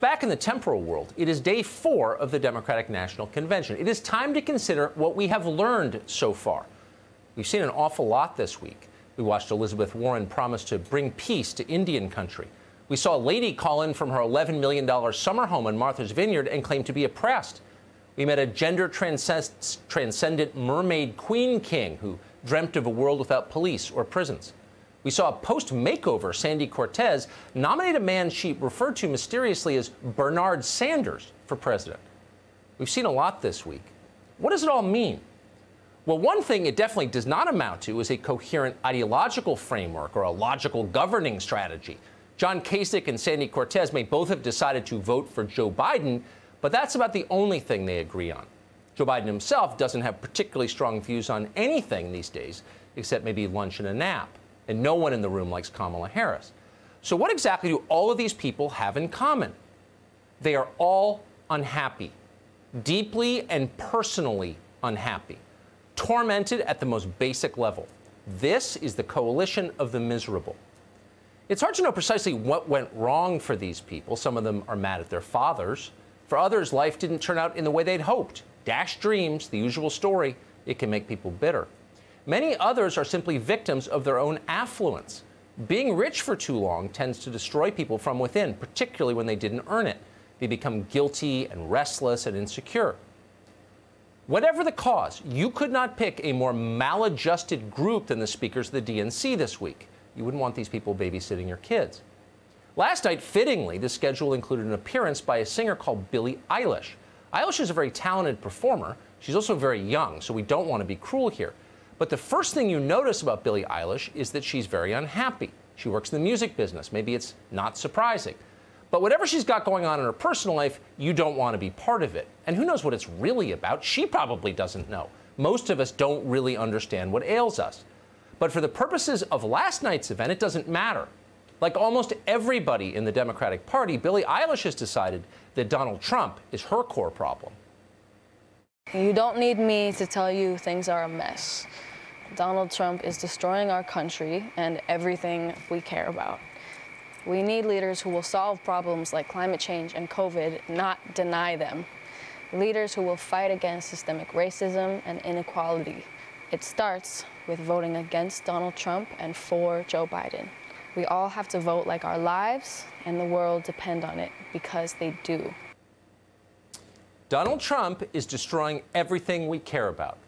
Back in the temporal world, it is day four of the Democratic National Convention. It is time to consider what we have learned so far. We've seen an awful lot this week. We watched Elizabeth Warren promise to bring peace to Indian country. We saw a lady call in from her $11 million summer home in Martha's Vineyard and claim to be oppressed. We met a gender transcendent mermaid queen king who dreamt of a world without police or prisons. We saw a post makeover Sandy Cortez nominate a man she referred to mysteriously as Bernard Sanders for president. We've seen a lot this week. What does it all mean? Well, one thing it definitely does not amount to is a coherent ideological framework or a logical governing strategy. John Kasich and Sandy Cortez may both have decided to vote for Joe Biden, but that's about the only thing they agree on. Joe Biden himself doesn't have particularly strong views on anything these days, except maybe lunch and a nap and no one in the room likes Kamala Harris. So, what exactly do all of these people have in common? They are all unhappy, deeply and personally unhappy, tormented at the most basic level. This is the coalition of the miserable. It's hard to know precisely what went wrong for these people. Some of them are mad at their fathers. For others, life didn't turn out in the way they'd hoped. Dashed dreams, the usual story, it can make people bitter. Many others are simply victims of their own affluence. Being rich for too long tends to destroy people from within, particularly when they didn't earn it. They become guilty and restless and insecure. Whatever the cause, you could not pick a more maladjusted group than the speakers of the DNC this week. You wouldn't want these people babysitting your kids. Last night, fittingly, the schedule included an appearance by a singer called Billie Eilish. Eilish is a very talented performer. She's also very young, so we don't want to be cruel here. But the first thing you notice about Billie Eilish is that she's very unhappy. She works in the music business. Maybe it's not surprising. But whatever she's got going on in her personal life, you don't want to be part of it. And who knows what it's really about? She probably doesn't know. Most of us don't really understand what ails us. But for the purposes of last night's event, it doesn't matter. Like almost everybody in the Democratic Party, Billie Eilish has decided that Donald Trump is her core problem. You don't need me to tell you things are a mess. Donald Trump is destroying our country and everything we care about. We need leaders who will solve problems like climate change and COVID, not deny them. Leaders who will fight against systemic racism and inequality. It starts with voting against Donald Trump and for Joe Biden. We all have to vote like our lives and the world depend on it because they do. Donald Trump is destroying everything we care about,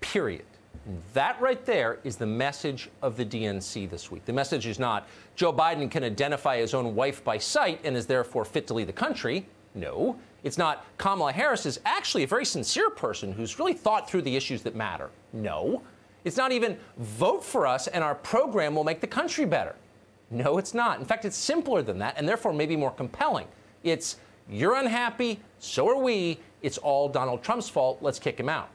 period. And that right there is the message of the DNC this week. The message is not Joe Biden can identify his own wife by sight and is therefore fit to lead the country. No. It's not Kamala Harris is actually a very sincere person who's really thought through the issues that matter. No. It's not even vote for us and our program will make the country better. No, it's not. In fact, it's simpler than that and therefore maybe more compelling. It's you're unhappy, so are we. It's all Donald Trump's fault. Let's kick him out.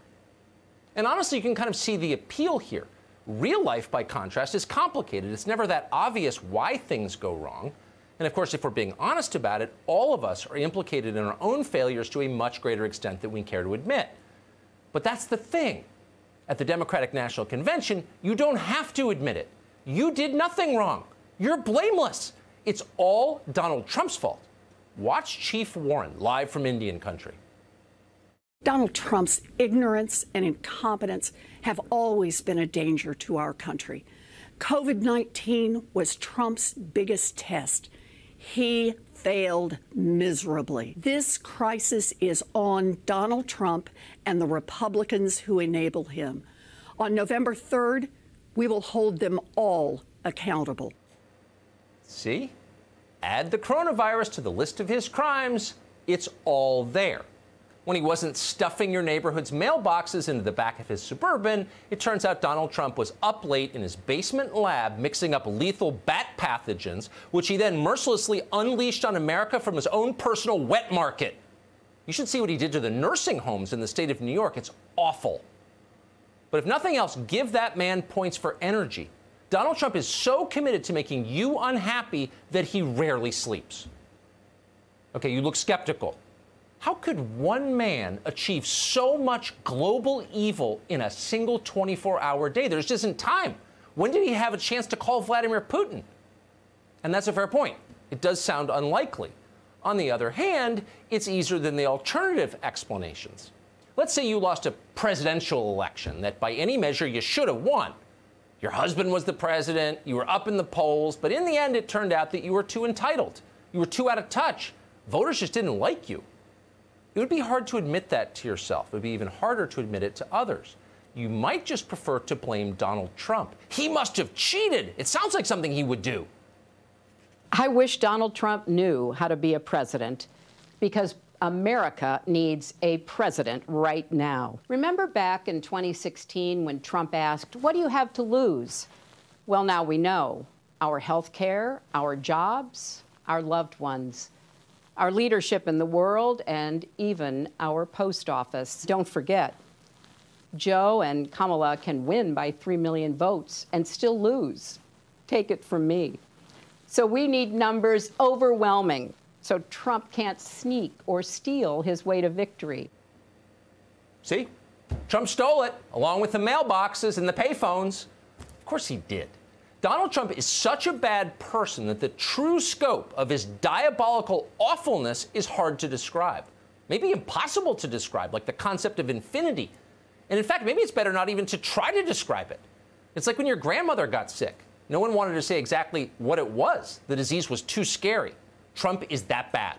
And honestly, you can kind of see the appeal here. Real life, by contrast, is complicated. It's never that obvious why things go wrong. And of course, if we're being honest about it, all of us are implicated in our own failures to a much greater extent than we care to admit. But that's the thing. At the Democratic National Convention, you don't have to admit it. You did nothing wrong. You're blameless. It's all Donald Trump's fault. Watch Chief Warren live from Indian country. Donald Trump's ignorance and incompetence have always been a danger to our country. COVID 19 was Trump's biggest test. He failed miserably. This crisis is on Donald Trump and the Republicans who enable him. On November 3rd, we will hold them all accountable. See? Add the coronavirus to the list of his crimes, it's all there when he wasn't stuffing your neighborhood's mailboxes into the back of his Suburban, it turns out Donald Trump was up late in his basement lab mixing up lethal bat pathogens, which he then mercilessly unleashed on America from his own personal wet market. You should see what he did to the nursing homes in the state of New York. It's awful. But if nothing else, give that man points for energy. Donald Trump is so committed to making you unhappy that he rarely sleeps. Okay, you look skeptical. How could one man achieve so much global evil in a single 24 hour day? There's just isn't time. When did he have a chance to call Vladimir Putin? And that's a fair point. It does sound unlikely. On the other hand, it's easier than the alternative explanations. Let's say you lost a presidential election that by any measure you should have won. Your husband was the president, you were up in the polls, but in the end it turned out that you were too entitled. You were too out of touch. Voters just didn't like you. It would be hard to admit that to yourself. It would be even harder to admit it to others. You might just prefer to blame Donald Trump. He must have cheated. It sounds like something he would do. I wish Donald Trump knew how to be a president because America needs a president right now. Remember back in 2016 when Trump asked, What do you have to lose? Well, now we know our health care, our jobs, our loved ones, our leadership in the world, and even our post office. Don't forget, Joe and Kamala can win by 3 million votes and still lose. Take it from me. So we need numbers overwhelming so Trump can't sneak or steal his way to victory. See? Trump stole it, along with the mailboxes and the payphones. Of course he did. Donald Trump is such a bad person that the true scope of his diabolical awfulness is hard to describe. Maybe impossible to describe, like the concept of infinity. And in fact, maybe it's better not even to try to describe it. It's like when your grandmother got sick. No one wanted to say exactly what it was. The disease was too scary. Trump is that bad.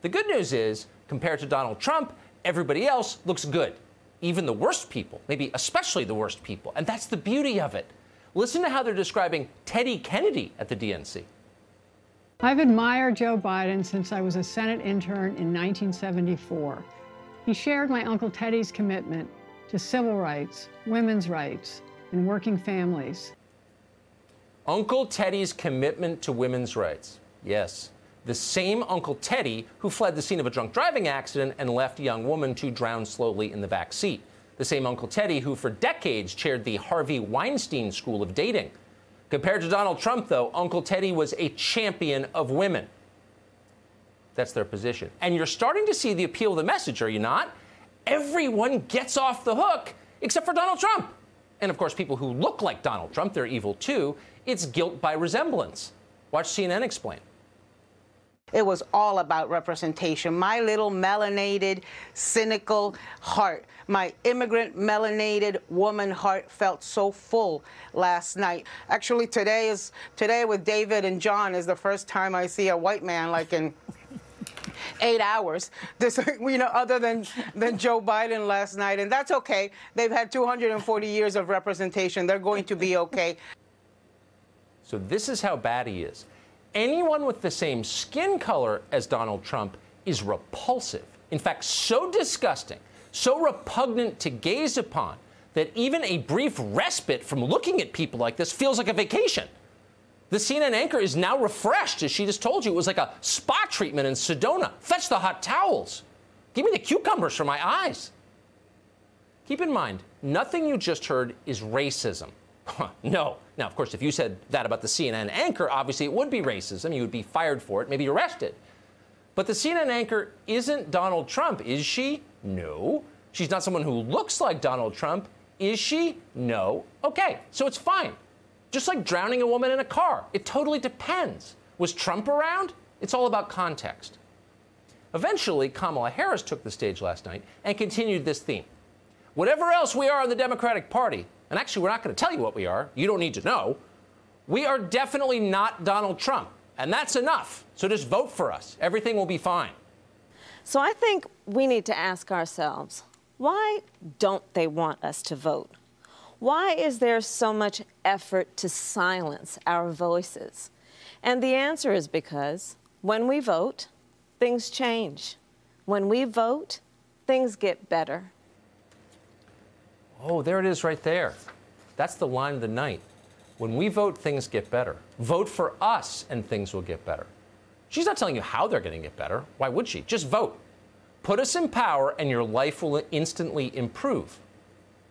The good news is, compared to Donald Trump, everybody else looks good. Even the worst people, maybe especially the worst people. And that's the beauty of it. Listen to how they're describing Teddy Kennedy at the DNC. I've admired Joe Biden since I was a Senate intern in 1974. He shared my Uncle Teddy's commitment to civil rights, women's rights, and working families. Uncle Teddy's commitment to women's rights. Yes. The same Uncle Teddy who fled the scene of a drunk driving accident and left a young woman to drown slowly in the back seat. The same Uncle Teddy who for decades chaired the Harvey Weinstein School of Dating. Compared to Donald Trump, though, Uncle Teddy was a champion of women. That's their position. And you're starting to see the appeal of the message, are you not? Everyone gets off the hook except for Donald Trump. And of course, people who look like Donald Trump, they're evil too. It's guilt by resemblance. Watch CNN explain. It was all about representation. My little melanated, cynical heart, my immigrant melanated woman heart felt so full last night. Actually, today is today with David and John is the first time I see a white man like in eight hours. This, you know, other than than Joe Biden last night, and that's okay. They've had 240 years of representation. They're going to be okay. So this is how bad he is. Anyone with the same skin color as Donald Trump is repulsive. In fact, so disgusting, so repugnant to gaze upon that even a brief respite from looking at people like this feels like a vacation. The CNN anchor is now refreshed, as she just told you. It was like a spa treatment in Sedona. Fetch the hot towels. Give me the cucumbers for my eyes. Keep in mind, nothing you just heard is racism. no. Now, of course, if you said that about the CNN anchor, obviously it would be racism. You would be fired for it, maybe arrested. But the CNN anchor isn't Donald Trump, is she? No. She's not someone who looks like Donald Trump, is she? No. Okay, so it's fine. Just like drowning a woman in a car, it totally depends. Was Trump around? It's all about context. Eventually, Kamala Harris took the stage last night and continued this theme. Whatever else we are in the Democratic Party, and actually, we're not going to tell you what we are. You don't need to know. We are definitely not Donald Trump, and that's enough. So just vote for us. Everything will be fine. So I think we need to ask ourselves why don't they want us to vote? Why is there so much effort to silence our voices? And the answer is because when we vote, things change. When we vote, things get better. Oh, there it is right there. That's the line of the night. When we vote, things get better. Vote for us and things will get better. She's not telling you how they're going to get better. Why would she? Just vote. Put us in power and your life will instantly improve.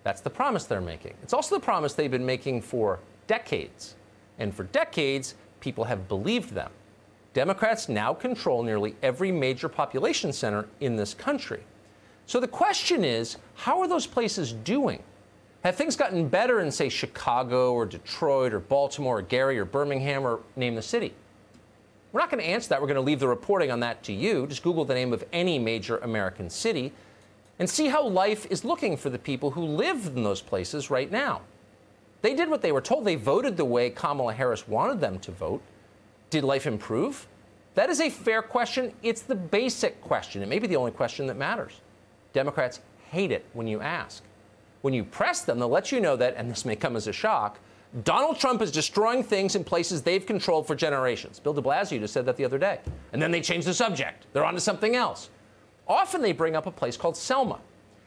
That's the promise they're making. It's also the promise they've been making for decades. And for decades, people have believed them. Democrats now control nearly every major population center in this country. So the question is how are those places doing? Have things gotten better in, say, Chicago or Detroit or Baltimore or Gary or Birmingham or name the city? We're not going to answer that. We're going to leave the reporting on that to you. Just Google the name of any major American city and see how life is looking for the people who live in those places right now. They did what they were told. They voted the way Kamala Harris wanted them to vote. Did life improve? That is a fair question. It's the basic question. It may be the only question that matters. Democrats hate it when you ask. When you press them, they'll let you know that, and this may come as a shock, Donald Trump is destroying things in places they've controlled for generations. Bill de Blasio just said that the other day. And then they change the subject. They're on to something else. Often they bring up a place called Selma.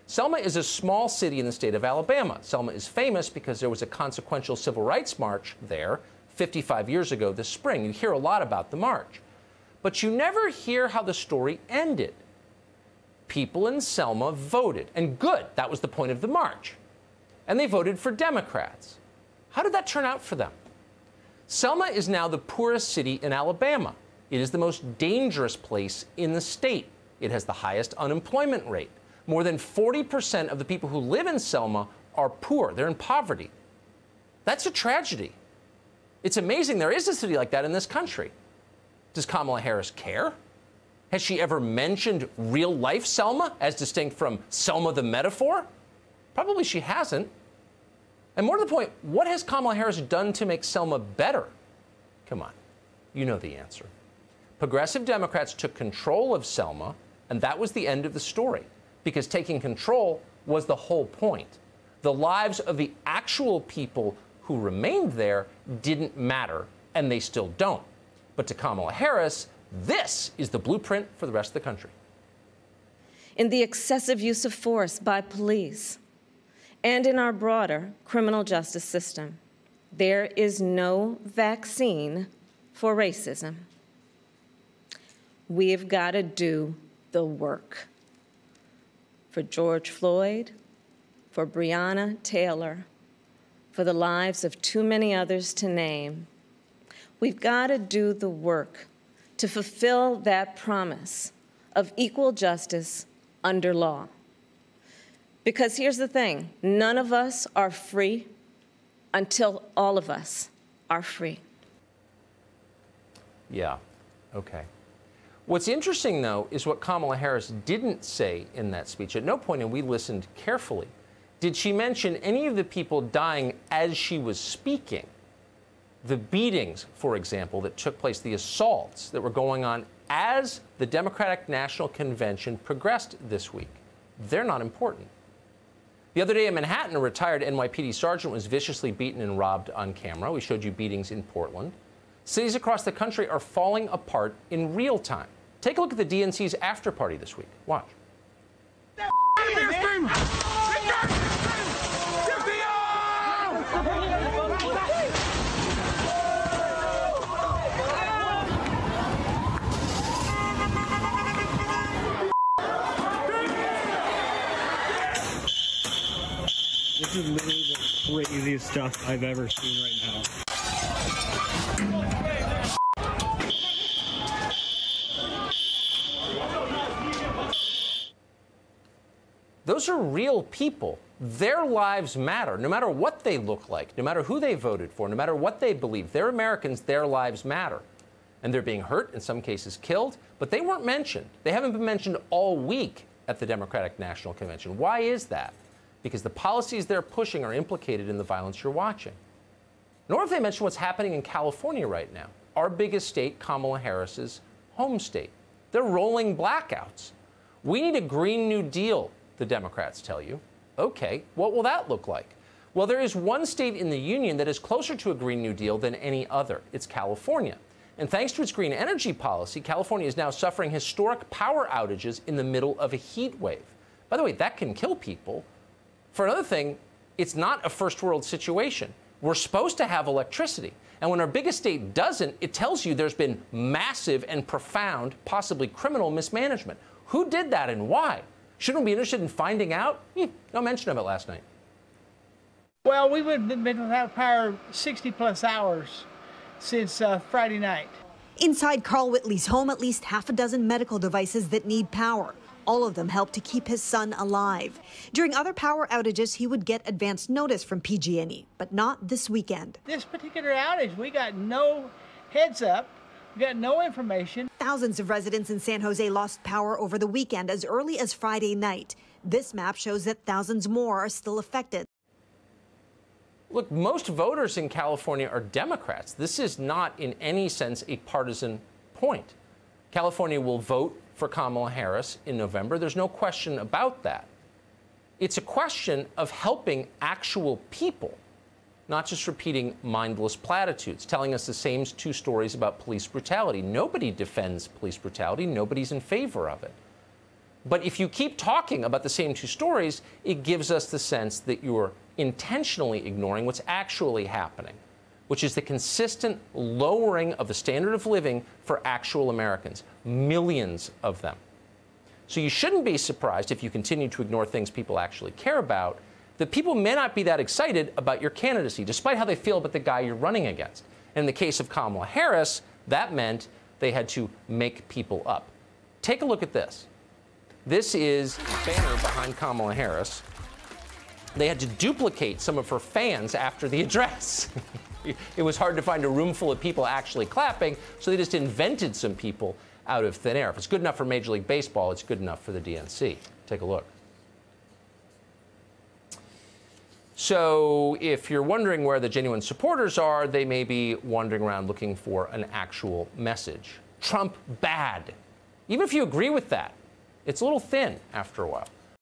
Selma is a small city in the state of Alabama. Selma is famous because there was a consequential civil rights march there 55 years ago this spring. You hear a lot about the march. But you never hear how the story ended. People in Selma voted, and good, that was the point of the march. And they voted for Democrats. How did that turn out for them? Selma is now the poorest city in Alabama. It is the most dangerous place in the state. It has the highest unemployment rate. More than 40% of the people who live in Selma are poor, they're in poverty. That's a tragedy. It's amazing there is a city like that in this country. Does Kamala Harris care? Has she ever mentioned real life Selma as distinct from Selma the metaphor? Probably she hasn't. And more to the point, what has Kamala Harris done to make Selma better? Come on, you know the answer. Progressive Democrats took control of Selma, and that was the end of the story, because taking control was the whole point. The lives of the actual people who remained there didn't matter, and they still don't. But to Kamala Harris, this is the blueprint for the rest of the country. In the excessive use of force by police, and in our broader criminal justice system. There is no vaccine for racism. We've got to do the work. For George Floyd, for Breonna Taylor, for the lives of too many others to name, we've got to do the work to fulfill that promise of equal justice under law. Because here's the thing none of us are free until all of us are free. Yeah, okay. What's interesting, though, is what Kamala Harris didn't say in that speech. At no point, and we listened carefully, did she mention any of the people dying as she was speaking. The beatings, for example, that took place, the assaults that were going on as the Democratic National Convention progressed this week, they're not important. The other day in Manhattan, a retired NYPD sergeant was viciously beaten and robbed on camera. We showed you beatings in Portland. Cities across the country are falling apart in real time. Take a look at the DNC's after party this week. Watch. This is literally the craziest stuff I've ever seen right now. Those are real people. Their lives matter, no matter what they look like, no matter who they voted for, no matter what they believe. They're Americans, their lives matter. And they're being hurt, in some cases killed, but they weren't mentioned. They haven't been mentioned all week at the Democratic National Convention. Why is that? Because the policies they're pushing are implicated in the violence you're watching. Nor have they mentioned what's happening in California right now, our biggest state, Kamala Harris's home state. They're rolling blackouts. We need a Green New Deal, the Democrats tell you. Okay, what will that look like? Well, there is one state in the union that is closer to a Green New Deal than any other. It's California. And thanks to its green energy policy, California is now suffering historic power outages in the middle of a heat wave. By the way, that can kill people. For another thing, it's not a first world situation. We're supposed to have electricity. And when our biggest state doesn't, it tells you there's been massive and profound, possibly criminal mismanagement. Who did that and why? Shouldn't we be interested in finding out? Hmm, no mention of it last night. Well, we would have been without power 60 plus hours since uh, Friday night. Inside Carl Whitley's home, at least half a dozen medical devices that need power. All of them helped to keep his son alive. During other power outages, he would get advance notice from PG&E, but not this weekend. This particular outage, we got no heads up We got no information. Thousands of residents in San Jose lost power over the weekend as early as Friday night. This map shows that thousands more are still affected. Look, most voters in California are Democrats. This is not in any sense a partisan point. California will vote for Kamala Harris in November. There's no question about that. It's a question of helping actual people, not just repeating mindless platitudes, telling us the same two stories about police brutality. Nobody defends police brutality, nobody's in favor of it. But if you keep talking about the same two stories, it gives us the sense that you're intentionally ignoring what's actually happening, which is the consistent lowering of the standard of living for actual Americans, millions of them. So you shouldn't be surprised if you continue to ignore things people actually care about, that people may not be that excited about your candidacy, despite how they feel about the guy you're running against. And in the case of Kamala Harris, that meant they had to make people up. Take a look at this. This is a banner behind Kamala Harris they had to duplicate some of her fans after the address. It was hard to find a room full of people actually clapping, so they just invented some people out of thin air. If it's good enough for Major League Baseball, it's good enough for the DNC. Take a look. So, if you're wondering where the genuine supporters are, they may be wandering around looking for an actual message. Trump bad. Even if you agree with that, it's a little thin after a while.